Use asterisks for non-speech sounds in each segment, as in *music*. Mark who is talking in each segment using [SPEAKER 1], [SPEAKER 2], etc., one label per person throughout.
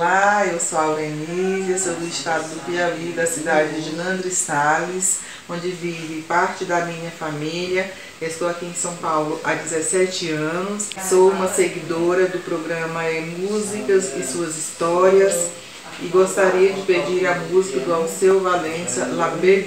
[SPEAKER 1] Olá, eu sou a Aurenília, sou do estado do Piauí, da cidade de Nandres Sales, onde vive parte da minha família. Estou aqui em São Paulo há 17 anos. Sou uma seguidora do programa é Músicas e Suas Histórias e gostaria de pedir a música do Alceu Valença, La Belle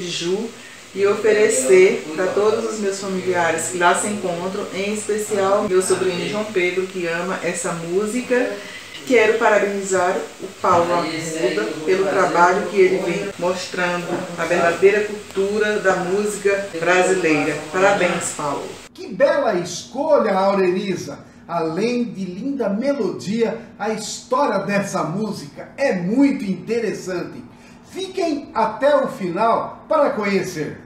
[SPEAKER 1] e oferecer para todos os meus familiares que lá se encontram, em especial meu sobrinho João Pedro, que ama essa música Quero parabenizar o Paulo Arruda pelo trabalho que ele vem mostrando a verdadeira cultura da música brasileira. Parabéns, Paulo.
[SPEAKER 2] Que bela escolha, Aurelisa! Além de linda melodia, a história dessa música é muito interessante. Fiquem até o final para conhecer.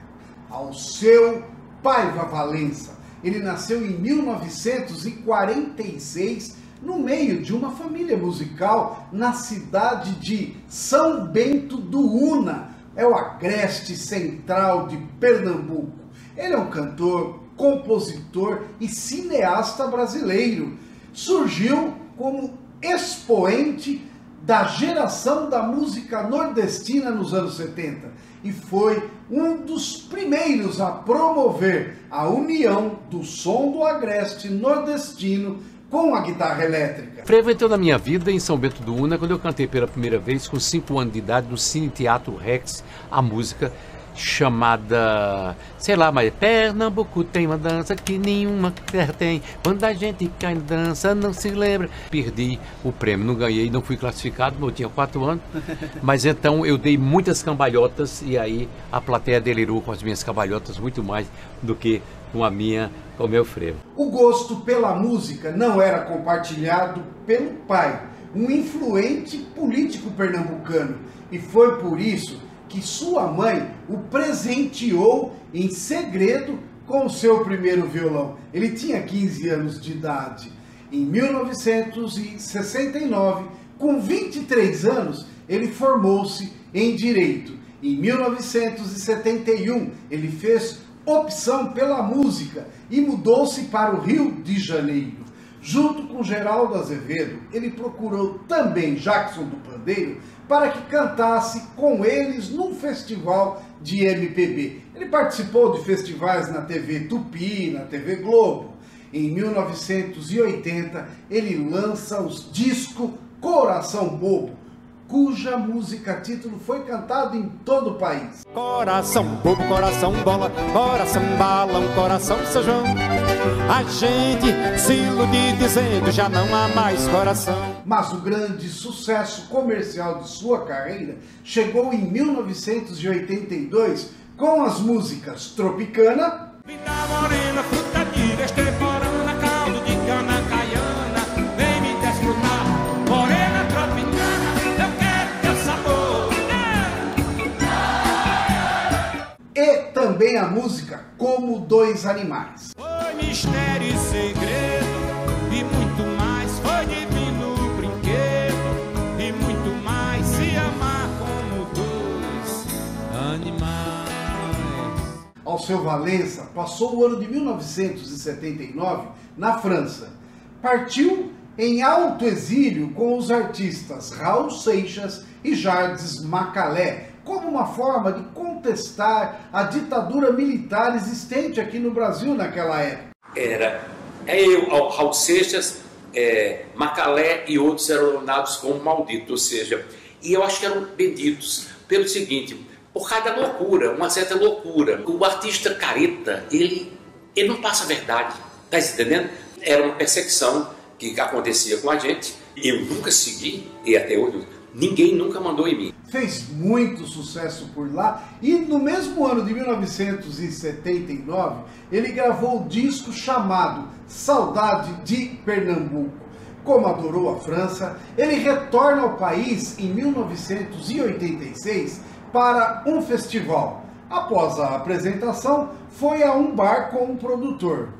[SPEAKER 2] Ao seu Paiva Valença. Ele nasceu em 1946 no meio de uma família musical na cidade de São Bento do Una, é o agreste central de Pernambuco. Ele é um cantor, compositor e cineasta brasileiro. Surgiu como expoente da geração da música nordestina nos anos 70 e foi um dos primeiros a promover a união do som do agreste nordestino com a guitarra elétrica.
[SPEAKER 3] Frevo entrou na minha vida em São Bento do Una quando eu cantei pela primeira vez, com 5 anos de idade, no Cine Teatro Rex, a música chamada, sei lá, mas Pernambuco tem uma dança que nenhuma terra tem. Quando a gente cai em dança, não se lembra. Perdi o prêmio, não ganhei, não fui classificado, eu tinha quatro anos. *laughs* Mas então eu dei muitas cambalhotas e aí a plateia delirou com as minhas cambalhotas muito mais do que com a minha, com o meu frevo.
[SPEAKER 2] O gosto pela música não era compartilhado pelo pai, um influente político pernambucano, e foi por isso que sua mãe o presenteou em segredo com o seu primeiro violão. Ele tinha 15 anos de idade. Em 1969, com 23 anos, ele formou-se em direito. Em 1971, ele fez opção pela música e mudou-se para o Rio de Janeiro. Junto com Geraldo Azevedo, ele procurou também Jackson do Pandeiro para que cantasse com eles num festival de MPB. Ele participou de festivais na TV Tupi, na TV Globo. Em 1980, ele lança os discos Coração Bobo, cuja música título foi cantada em todo o país.
[SPEAKER 4] Coração bobo, coração bola, coração balão, coração São João. A gente se ilude dizendo já não há mais coração.
[SPEAKER 2] Mas o grande sucesso comercial de sua carreira chegou em 1982 com as músicas Tropicana.
[SPEAKER 4] Vida morena, fruta de extemporânea, caldo de cana caiana, vem me desfrutar. Morena tropicana, eu quero teu sabor.
[SPEAKER 2] E também a música Como Dois Animais.
[SPEAKER 4] Mistério e segredo, e muito mais. Foi divino brinquedo, e muito mais. Se amar como dois animais.
[SPEAKER 2] Alceu Valença passou o ano de 1979 na França. Partiu em alto exílio com os artistas Raul Seixas e Jardes Macalé, como uma forma de contestar a ditadura militar existente aqui no Brasil naquela época.
[SPEAKER 3] Era é eu, Raul Seixas, é, Macalé e outros eram dados como malditos, ou seja, e eu acho que eram benditos pelo seguinte, por causa da loucura, uma certa loucura. O artista careta, ele, ele não passa a verdade, tá entendendo? Era uma perseguição que acontecia com a gente, eu nunca segui, e até hoje, ninguém nunca mandou em mim.
[SPEAKER 2] Fez muito sucesso por lá e no mesmo ano de 1979 ele gravou o disco chamado Saudade de Pernambuco. Como adorou a França, ele retorna ao país em 1986 para um festival. Após a apresentação, foi a um bar com um produtor.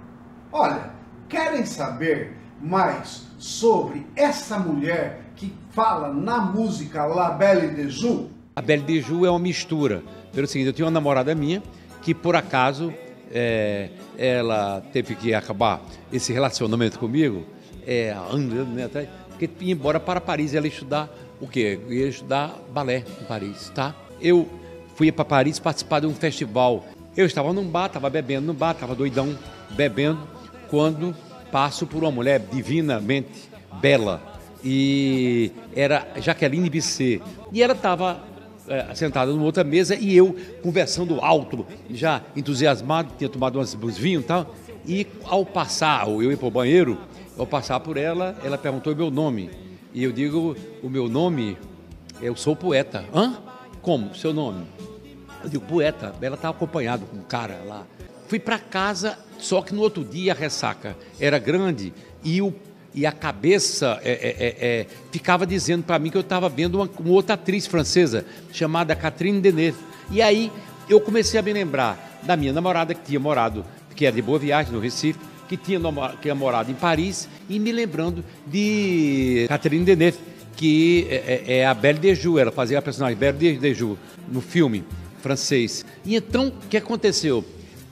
[SPEAKER 2] Olha, querem saber mais sobre essa mulher que fala na música La Belle de Joux?
[SPEAKER 5] A Belle de Joux é uma mistura. Pelo seguinte, eu tinha uma namorada minha que, por acaso, é, ela teve que acabar esse relacionamento comigo é, né, atrás, que ia embora para Paris, ela ia estudar o quê? Ia estudar balé em Paris, tá? Eu fui para Paris participar de um festival. Eu estava num bar, estava bebendo no bar, estava doidão bebendo, quando passo por uma mulher divinamente bela e era Jaqueline Bisset. E ela estava é, sentada numa outra mesa e eu conversando alto, já entusiasmado, tinha tomado uns, uns vinhos e tal. E ao passar, eu ir para o banheiro, ao passar por ela, ela perguntou o meu nome. E eu digo, o meu nome, eu sou poeta. Hã? Como? Seu nome? Eu digo, poeta. Ela estava acompanhada com um cara lá. Fui para casa, só que no outro dia a ressaca era grande e, o, e a cabeça é, é, é, é ficava dizendo para mim que eu estava vendo uma, uma, outra atriz francesa chamada Catherine Deneuve. E aí eu comecei a me lembrar da minha namorada que tinha morado, que era de Boa Viagem, no Recife, que tinha, que tinha morado em Paris, e me lembrando de Catherine Deneuve, que é, é, é a Belle de Joux, ela fazia a personagem Belle de Joux no filme francês. E então, o que aconteceu?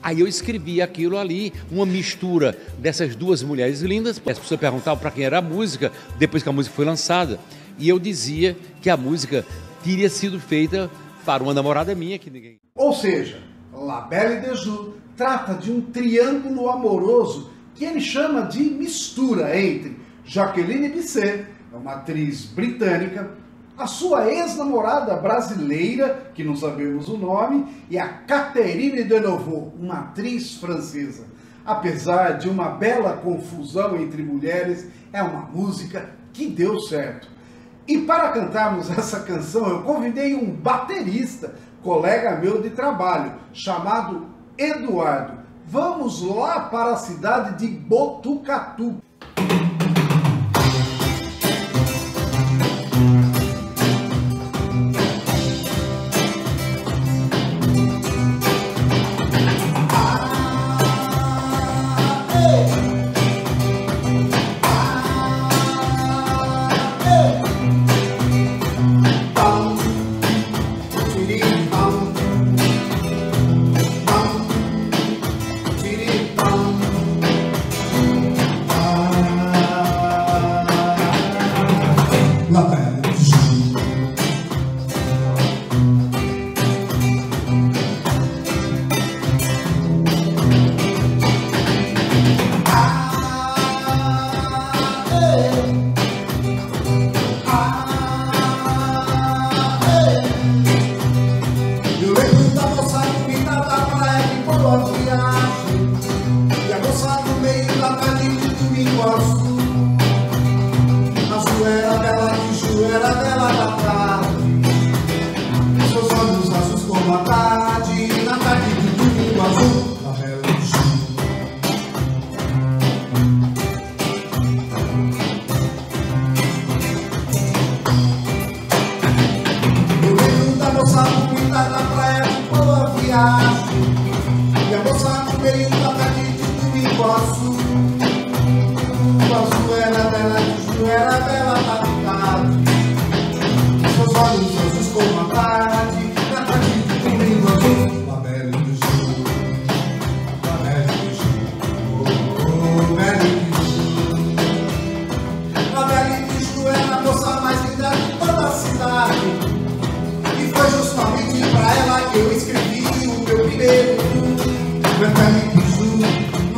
[SPEAKER 5] Aí eu escrevi aquilo ali, uma mistura dessas duas mulheres lindas. As pessoas perguntavam para quem era a música, depois que a música foi lançada. E eu dizia que a música teria sido feita para uma namorada minha que ninguém.
[SPEAKER 2] Ou seja, La Belle de Joux trata de um triângulo amoroso que ele chama de mistura entre Jacqueline Bisset, uma atriz britânica, a sua ex-namorada brasileira, que não sabemos o nome, e a Catherine Deneuve, uma atriz francesa. Apesar de uma bela confusão entre mulheres, é uma música que deu certo. E para cantarmos *laughs* essa canção, eu convidei um baterista, colega meu de trabalho, chamado Eduardo. Vamos lá para a cidade de Botucatu.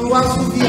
[SPEAKER 2] Vocês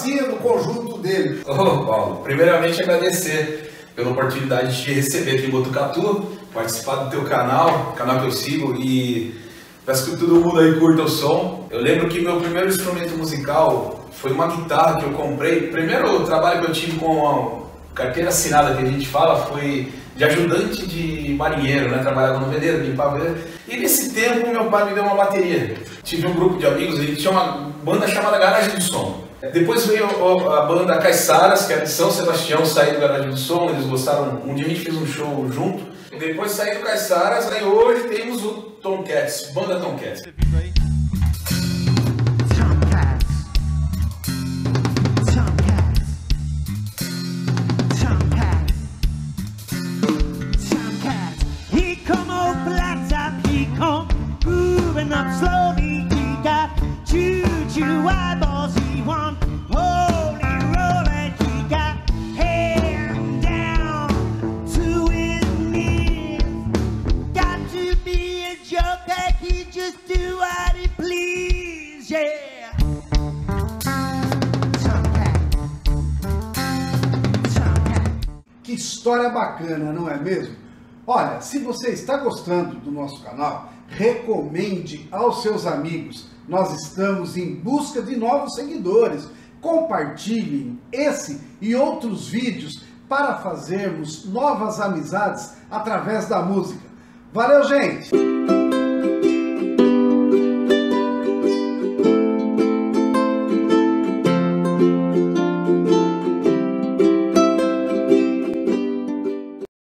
[SPEAKER 2] pedacinho do conjunto dele.
[SPEAKER 6] Ô, oh, Paulo, primeiramente agradecer pela oportunidade de receber aqui em Botucatu, participar do teu canal, canal que eu sigo e peço que todo mundo aí curta o som. Eu lembro que meu primeiro instrumento musical foi uma guitarra que eu comprei. Primeiro trabalho que eu tive com a carteira assinada que a gente fala foi de ajudante de marinheiro, né? Trabalhava no veleiro, limpava E nesse tempo meu pai me deu uma bateria. tive um grupo de amigos aí que tinha uma banda chamada Garagem do Som. Depois veio a banda Caiçaras, que é de São Sebastião, saiu do Garagem do Som, eles gostaram, um dia a gente fez um show junto. Depois saiu do Caiçaras, aí hoje temos o Tomcats, banda Tomcats.
[SPEAKER 7] Just do what please, yeah.
[SPEAKER 2] Que história bacana, não é mesmo? Olha, se você está gostando do nosso canal, recomende aos seus amigos. Nós estamos em busca de novos seguidores. Compartilhem esse e outros vídeos para fazermos novas amizades através da música. Valeu, gente!